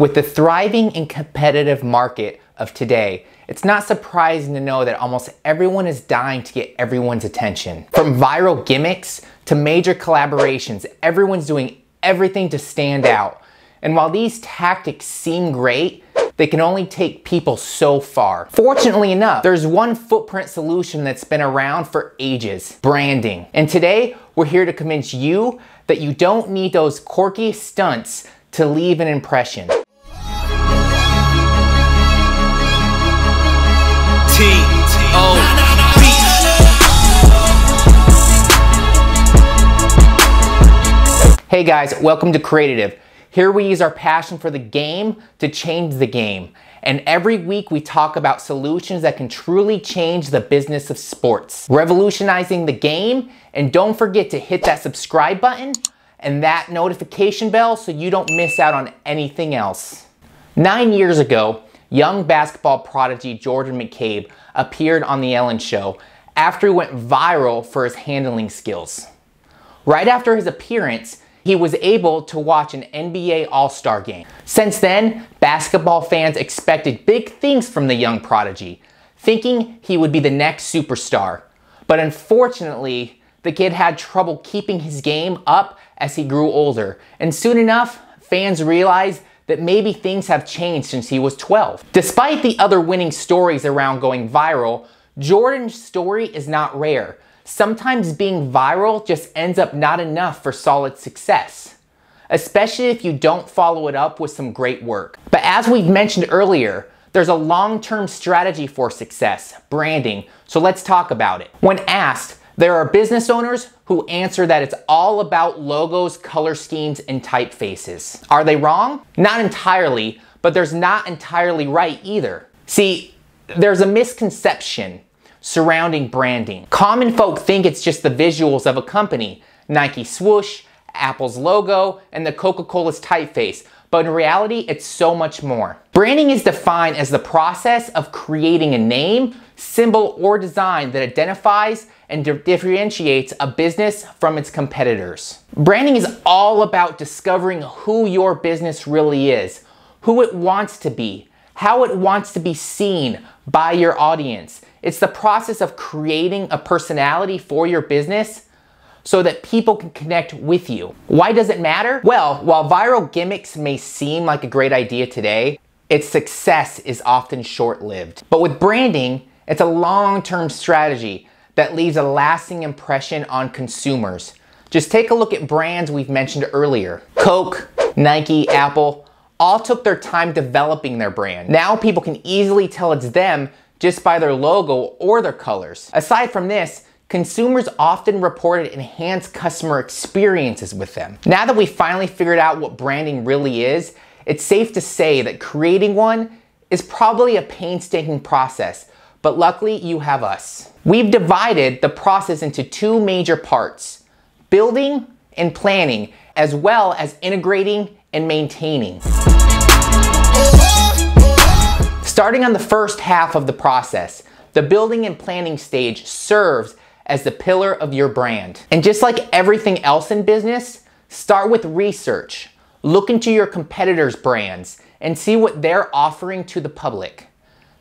With the thriving and competitive market of today, it's not surprising to know that almost everyone is dying to get everyone's attention. From viral gimmicks to major collaborations, everyone's doing everything to stand out. And while these tactics seem great, they can only take people so far. Fortunately enough, there's one footprint solution that's been around for ages, branding. And today, we're here to convince you that you don't need those quirky stunts to leave an impression. Hey guys, welcome to Creatitive. Here we use our passion for the game to change the game. And every week we talk about solutions that can truly change the business of sports, revolutionizing the game. And don't forget to hit that subscribe button and that notification bell so you don't miss out on anything else. Nine years ago, young basketball prodigy Jordan McCabe appeared on The Ellen Show after he went viral for his handling skills. Right after his appearance, he was able to watch an NBA All-Star game. Since then, basketball fans expected big things from the young prodigy, thinking he would be the next superstar. But unfortunately, the kid had trouble keeping his game up as he grew older, and soon enough, fans realized that maybe things have changed since he was 12. Despite the other winning stories around going viral, Jordan's story is not rare. Sometimes being viral just ends up not enough for solid success, especially if you don't follow it up with some great work. But as we've mentioned earlier, there's a long-term strategy for success, branding, so let's talk about it. When asked, there are business owners who answer that it's all about logos, color schemes, and typefaces. Are they wrong? Not entirely, but there's not entirely right either. See, there's a misconception surrounding branding. Common folk think it's just the visuals of a company, Nike swoosh, Apple's logo, and the Coca-Cola's typeface, but in reality, it's so much more. Branding is defined as the process of creating a name, symbol, or design that identifies and differentiates a business from its competitors. Branding is all about discovering who your business really is, who it wants to be, how it wants to be seen by your audience. It's the process of creating a personality for your business so that people can connect with you. Why does it matter? Well, while viral gimmicks may seem like a great idea today, its success is often short-lived. But with branding, it's a long-term strategy that leaves a lasting impression on consumers. Just take a look at brands we've mentioned earlier. Coke, Nike, Apple, all took their time developing their brand. Now people can easily tell it's them just by their logo or their colors. Aside from this, consumers often reported enhanced customer experiences with them. Now that we finally figured out what branding really is, it's safe to say that creating one is probably a painstaking process, but luckily you have us. We've divided the process into two major parts, building and planning, as well as integrating and maintaining. Starting on the first half of the process, the building and planning stage serves as the pillar of your brand. And just like everything else in business, start with research. Look into your competitors' brands and see what they're offering to the public.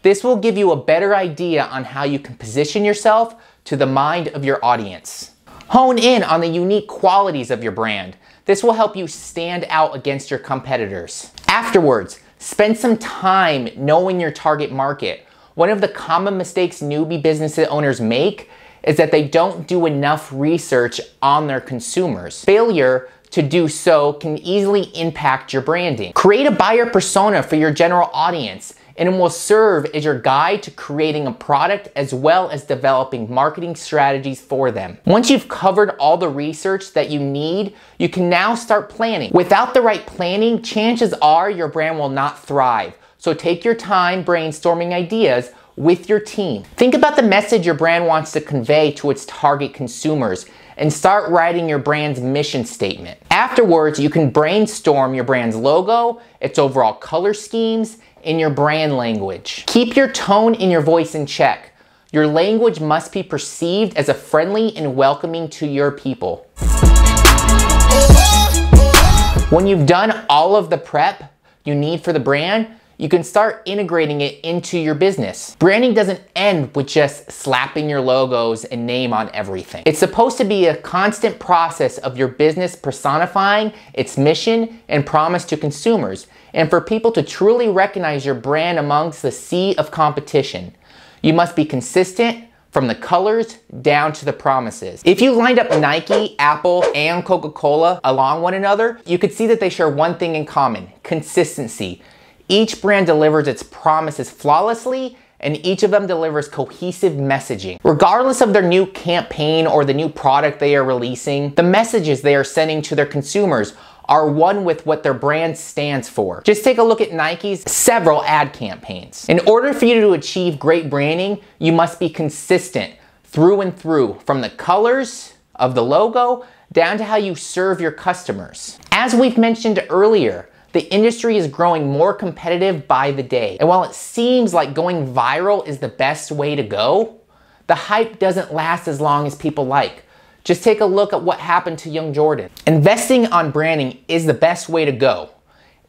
This will give you a better idea on how you can position yourself to the mind of your audience. Hone in on the unique qualities of your brand. This will help you stand out against your competitors. Afterwards, spend some time knowing your target market. One of the common mistakes newbie business owners make is that they don't do enough research on their consumers. Failure to do so can easily impact your branding. Create a buyer persona for your general audience and it will serve as your guide to creating a product as well as developing marketing strategies for them. Once you've covered all the research that you need, you can now start planning. Without the right planning, chances are your brand will not thrive. So take your time brainstorming ideas with your team. Think about the message your brand wants to convey to its target consumers and start writing your brand's mission statement. Afterwards, you can brainstorm your brand's logo, its overall color schemes, and your brand language. Keep your tone in your voice in check. Your language must be perceived as a friendly and welcoming to your people. When you've done all of the prep, you need for the brand, you can start integrating it into your business. Branding doesn't end with just slapping your logos and name on everything. It's supposed to be a constant process of your business personifying its mission and promise to consumers, and for people to truly recognize your brand amongst the sea of competition. You must be consistent, from the colors down to the promises. If you lined up Nike, Apple, and Coca-Cola along one another, you could see that they share one thing in common, consistency. Each brand delivers its promises flawlessly and each of them delivers cohesive messaging. Regardless of their new campaign or the new product they are releasing, the messages they are sending to their consumers are one with what their brand stands for. Just take a look at Nike's several ad campaigns. In order for you to achieve great branding, you must be consistent through and through, from the colors of the logo down to how you serve your customers. As we've mentioned earlier, the industry is growing more competitive by the day. And while it seems like going viral is the best way to go, the hype doesn't last as long as people like. Just take a look at what happened to young Jordan. Investing on branding is the best way to go.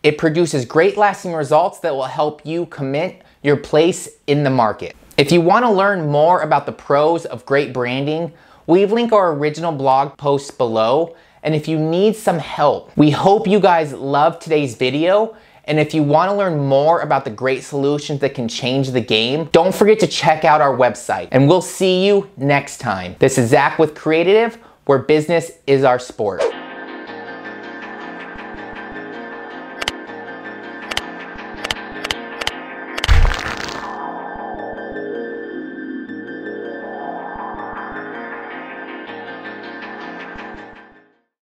It produces great lasting results that will help you commit your place in the market. If you want to learn more about the pros of great branding, we've linked our original blog post below and if you need some help, we hope you guys love today's video. And if you want to learn more about the great solutions that can change the game, don't forget to check out our website. And we'll see you next time. This is Zach with Creatitive, where business is our sport.